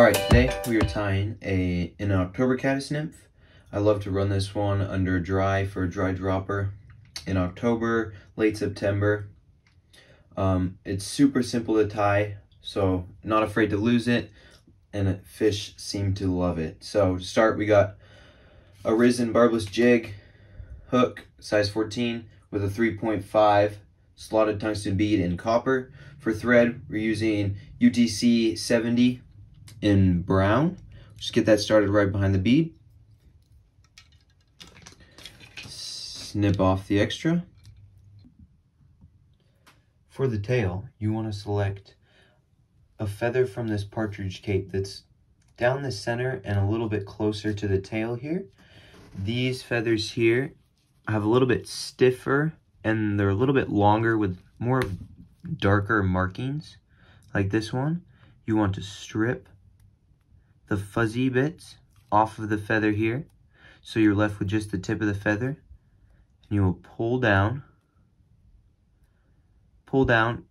Alright, today we are tying a an October caddis nymph. I love to run this one under dry for a dry dropper in October, late September. Um, it's super simple to tie, so not afraid to lose it, and fish seem to love it. So to start, we got a Risen barbless jig hook, size 14, with a 3.5 slotted tungsten bead in copper. For thread, we're using UTC 70 in brown. Just get that started right behind the bead. Snip off the extra. For the tail, you want to select a feather from this partridge cape that's down the center and a little bit closer to the tail here. These feathers here have a little bit stiffer and they're a little bit longer with more darker markings like this one. You want to strip the fuzzy bits off of the feather here. So you're left with just the tip of the feather. And you will pull down, pull down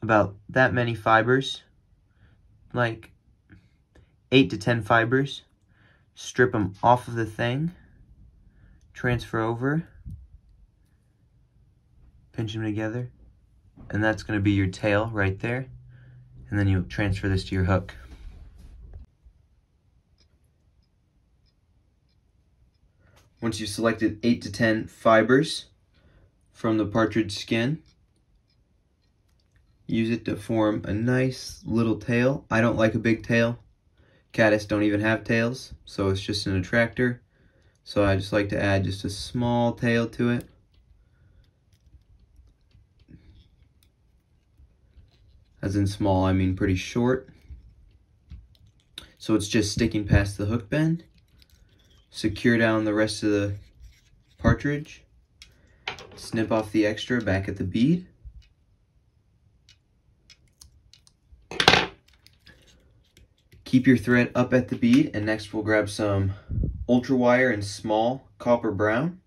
about that many fibers, like eight to 10 fibers, strip them off of the thing, transfer over, pinch them together, and that's gonna be your tail right there. And then you transfer this to your hook. Once you've selected 8 to 10 fibers from the partridge skin, use it to form a nice little tail. I don't like a big tail. Caddis don't even have tails, so it's just an attractor. So I just like to add just a small tail to it. As in small, I mean pretty short. So it's just sticking past the hook bend secure down the rest of the partridge, snip off the extra back at the bead, keep your thread up at the bead, and next we'll grab some ultra wire and small copper brown.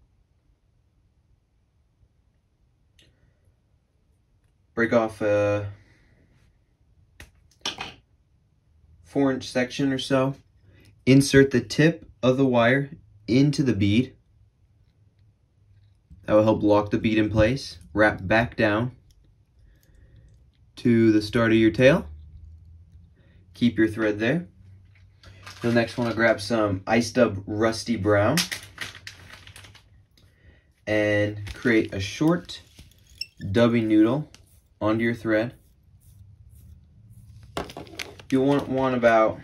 Break off a four inch section or so. Insert the tip of the wire into the bead. That will help lock the bead in place. Wrap back down to the start of your tail. Keep your thread there. The next one, I'll grab some Ice Dub Rusty Brown and create a short dubbing noodle onto your thread. You'll want one about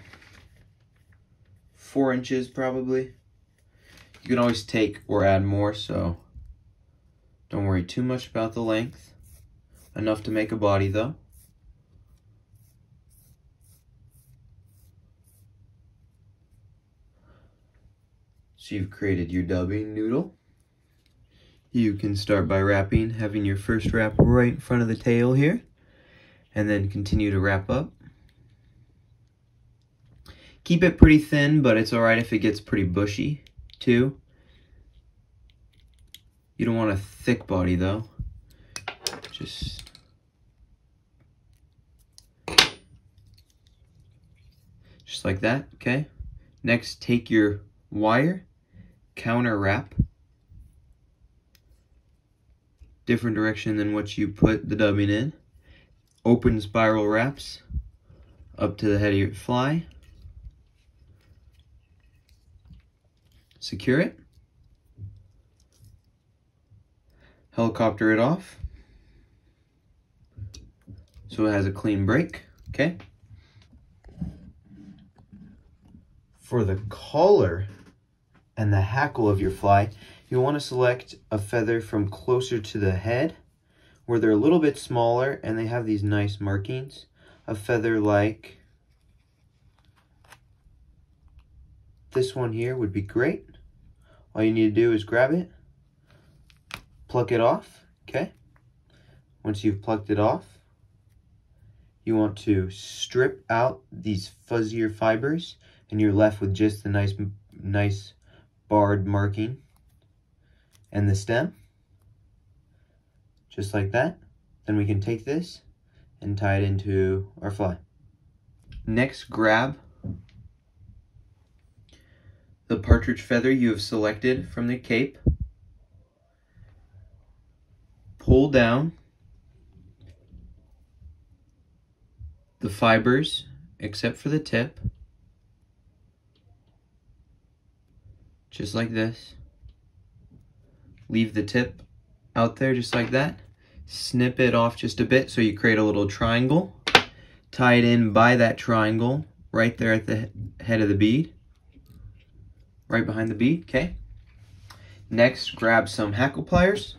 four inches probably. You can always take or add more, so don't worry too much about the length. Enough to make a body though. So you've created your dubbing noodle. You can start by wrapping, having your first wrap right in front of the tail here, and then continue to wrap up. Keep it pretty thin, but it's alright if it gets pretty bushy, too. You don't want a thick body, though. Just... Just like that, okay? Next, take your wire, counter wrap. Different direction than what you put the dubbing in. Open spiral wraps up to the head of your fly. Secure it, helicopter it off so it has a clean break, okay? For the collar and the hackle of your fly, you'll want to select a feather from closer to the head where they're a little bit smaller and they have these nice markings. A feather like this one here would be great. All you need to do is grab it, pluck it off, okay? Once you've plucked it off, you want to strip out these fuzzier fibers and you're left with just the nice, nice barred marking and the stem, just like that. Then we can take this and tie it into our fly. Next, grab the partridge feather you have selected from the cape. Pull down the fibers except for the tip. Just like this. Leave the tip out there just like that. Snip it off just a bit so you create a little triangle. Tie it in by that triangle right there at the head of the bead. Right behind the bead, okay? Next, grab some hackle pliers.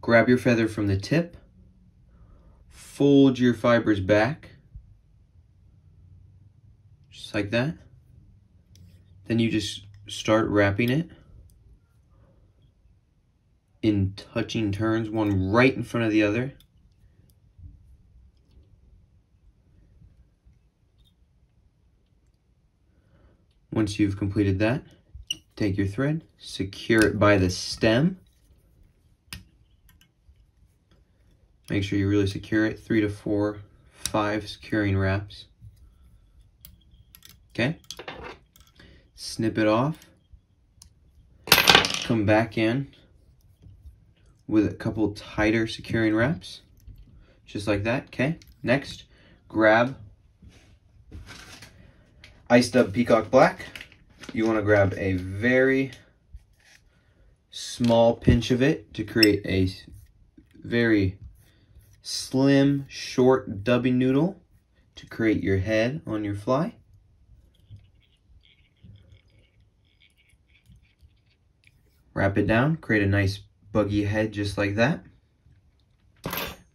Grab your feather from the tip. Fold your fibers back. Just like that. Then you just start wrapping it in touching turns, one right in front of the other. Once you've completed that, take your thread, secure it by the stem. Make sure you really secure it, three to four, five securing wraps. Okay, snip it off, come back in with a couple tighter securing wraps, just like that, okay? Next, grab Ice Dub Peacock Black. You want to grab a very small pinch of it to create a very slim, short dubby noodle to create your head on your fly. Wrap it down, create a nice buggy head just like that.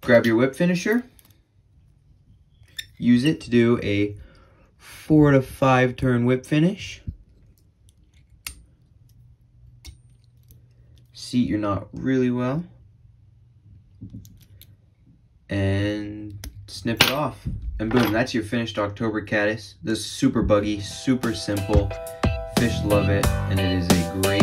Grab your whip finisher. Use it to do a four to five turn whip finish. Seat your knot really well. And snip it off. And boom, that's your finished October caddis. This is super buggy, super simple. Fish love it, and it is a great